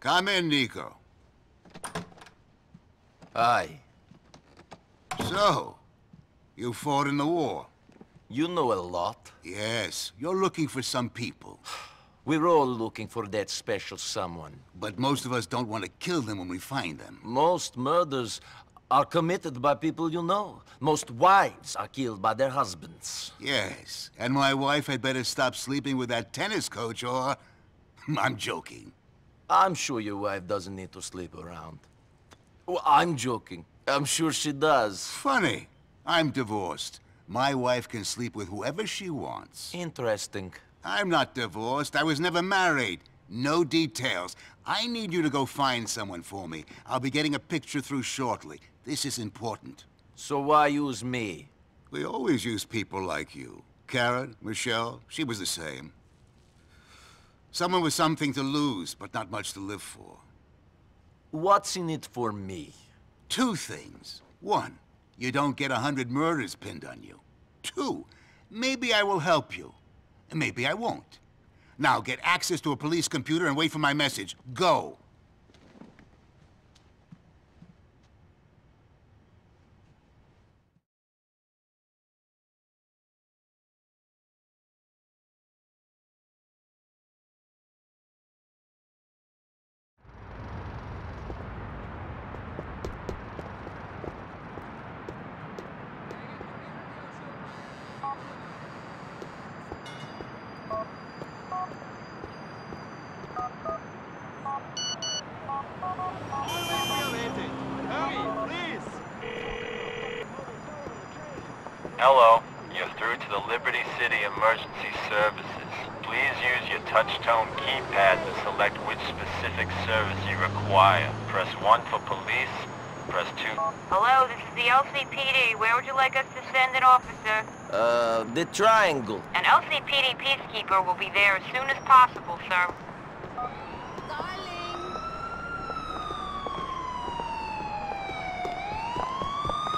Come in, Nico. Aye. So, you fought in the war? You know a lot. Yes, you're looking for some people. We're all looking for that special someone. But most of us don't want to kill them when we find them. Most murders are committed by people you know. Most wives are killed by their husbands. Yes, and my wife had better stop sleeping with that tennis coach or... I'm joking. I'm sure your wife doesn't need to sleep around. Well, I'm joking. I'm sure she does. Funny. I'm divorced. My wife can sleep with whoever she wants. Interesting. I'm not divorced. I was never married. No details. I need you to go find someone for me. I'll be getting a picture through shortly. This is important. So why use me? We always use people like you. Karen, Michelle, she was the same. Someone with something to lose, but not much to live for. What's in it for me? Two things. One, you don't get a hundred murders pinned on you. Two, maybe I will help you. And maybe I won't. Now get access to a police computer and wait for my message. Go! Hello, you're through to the Liberty City Emergency Services. Please use your touch-tone keypad to select which specific service you require. Press 1 for police, press 2... Hello, this is the LCPD. Where would you like us to send an officer? Uh, the triangle. An LCPD peacekeeper will be there as soon as possible, sir.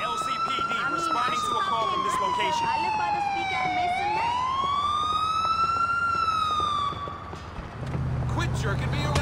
LCPD responding to a call from this location. I live by the speaker and Mason Net. Quit jerking me around,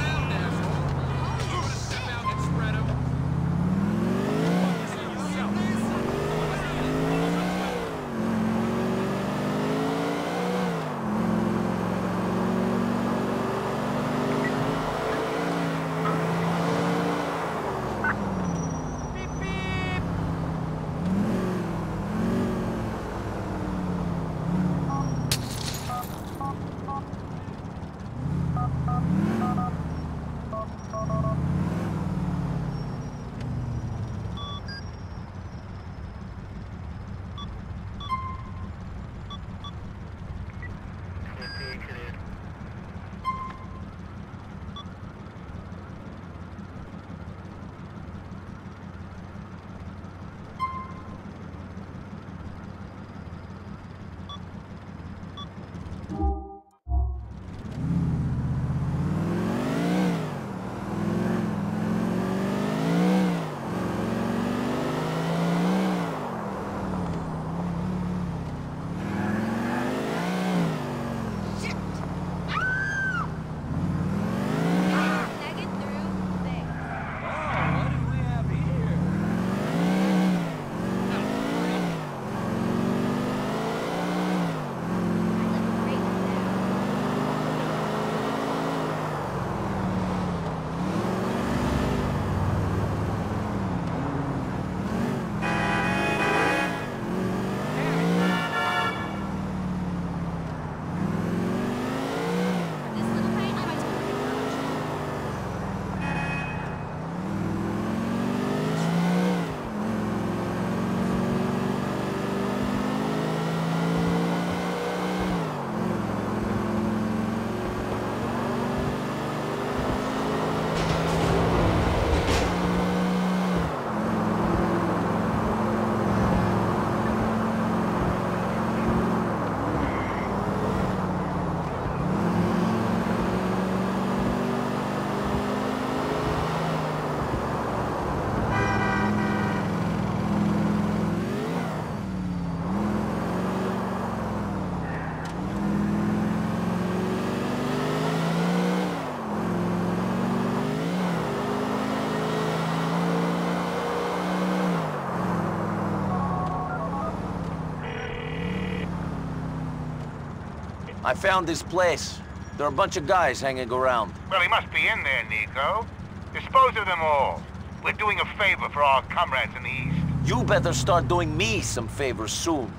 I found this place. There are a bunch of guys hanging around. Well, he must be in there, Nico. Dispose of them all. We're doing a favor for our comrades in the East. You better start doing me some favors soon.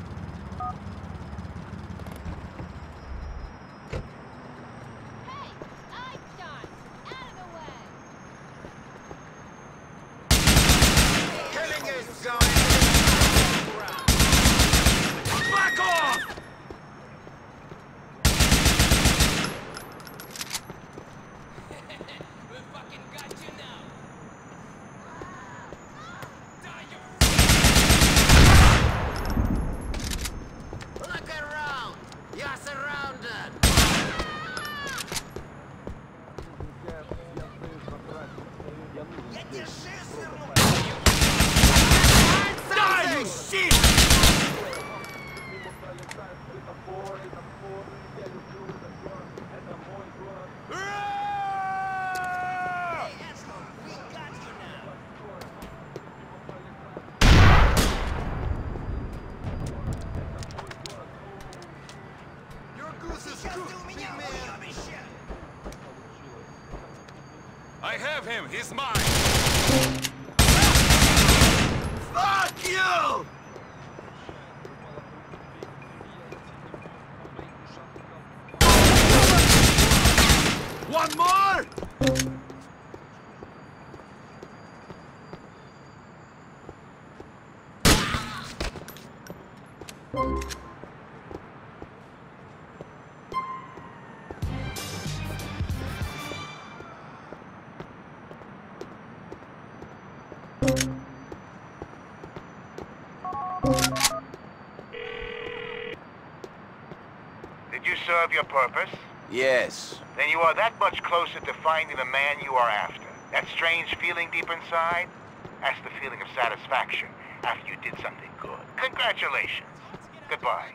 Hey, Einstein! Out of the way! Back off! We fucking got you now. Die, you Look around! You're surrounded! Die, you shit! I have him. He's mine. One more? Serve your purpose? Yes. Then you are that much closer to finding the man you are after. That strange feeling deep inside? That's the feeling of satisfaction after you did something good. Congratulations. Goodbye.